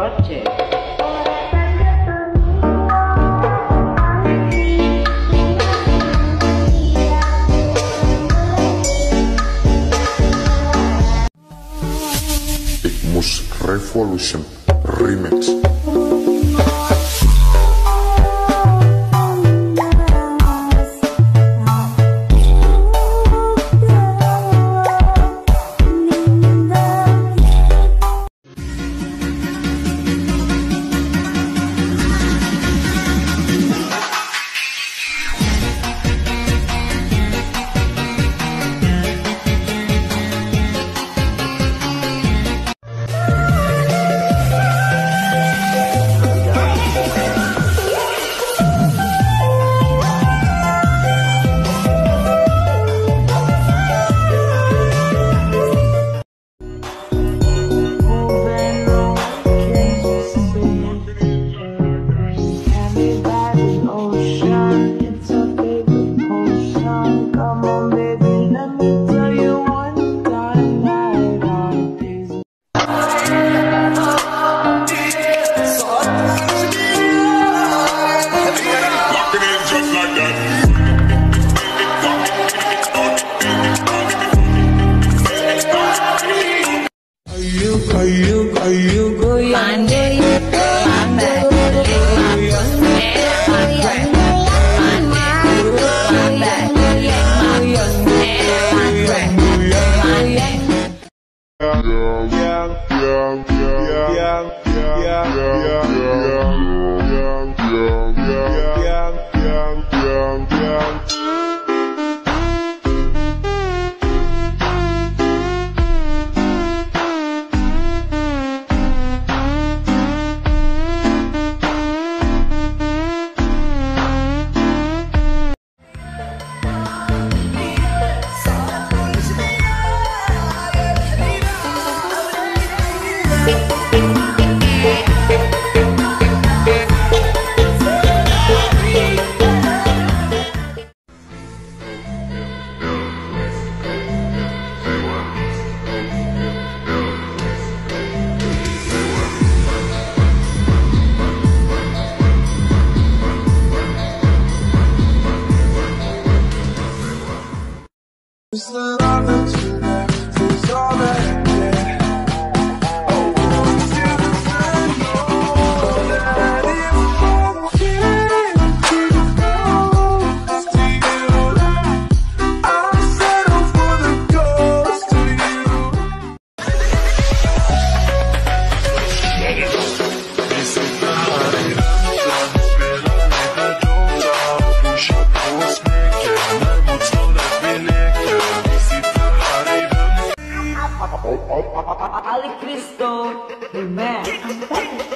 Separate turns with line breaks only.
Project.
Revolution Remix.
kayu kayu kayu goyang goyang goyang goyang goyang
Yeah.
Just that I the you there, all that 有卖，还。